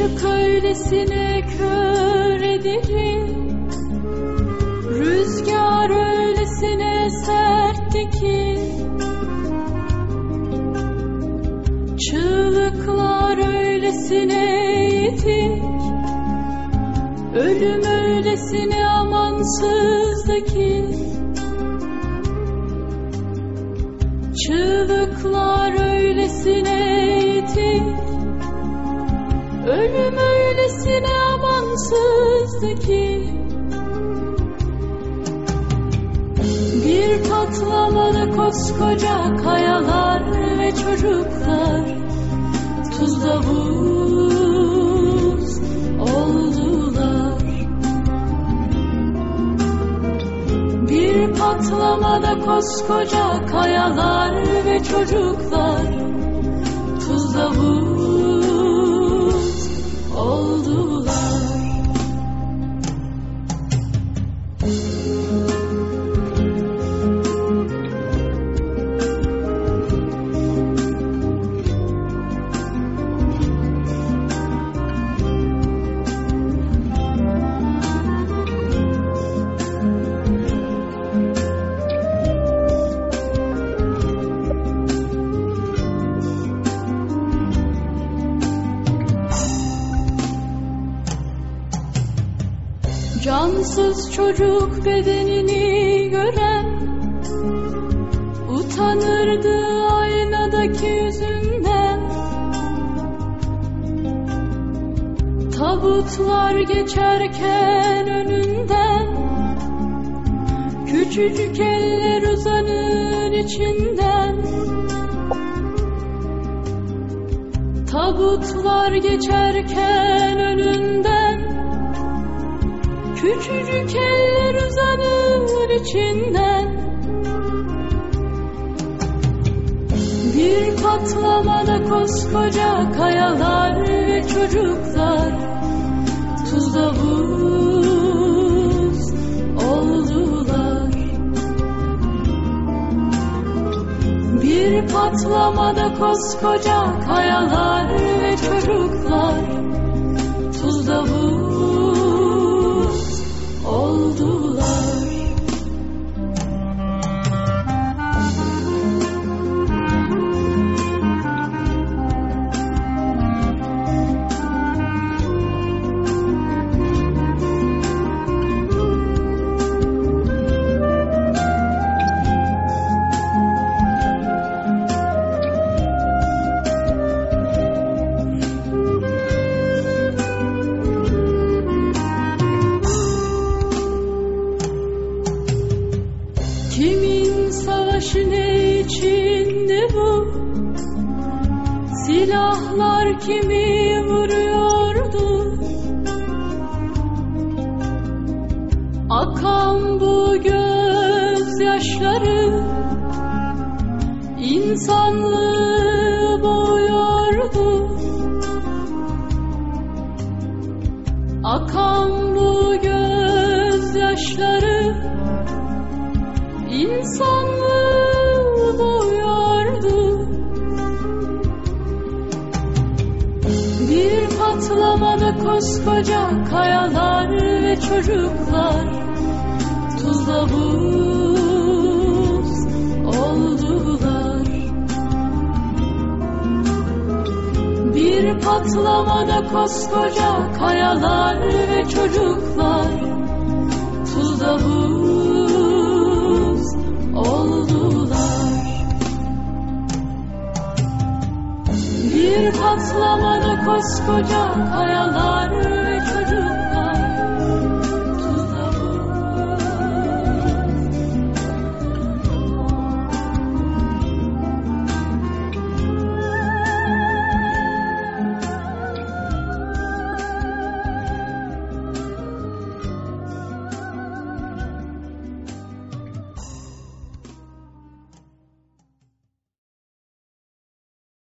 öylesine kör edici Rüzgar öylesine sertti ki Çığlıklar öylesine yitik Ölüm öylesine amansızdı ki Çığlıklar öylesine amansızdı ki. Bir patlamada koskoca kayalar ve çocuklar Tuzla buz oldular. Bir patlamada koskoca kayalar ve çocuklar Tuzla buz Cansız çocuk bedenini gören Utanırdı aynadaki yüzünden. Tabutlar geçerken önünden Küçücük eller uzanır içinden. Tabutlar geçerken önünden Küçücük eller uzanır içinden. Bir patlamada koskoca kayalar ve çocuklar Tuzla buz oldular. Bir patlamada koskoca kayalar ve çocuklar Tuzla buz Kimin savaşı ne içindi bu? Silahlar kimi vuruyordu? Akan bu gözyaşları insanlığı boğuyordu. Akan bu gözyaşları insanlığı boğuyordu. Bir patlamada koskoca kayalar ve çocuklar tuzla buz oldular. Bir patlamada koskoca kayalar ve çocuklar tuzla buz Bir patlamada koskoca kayalar ve çocuklar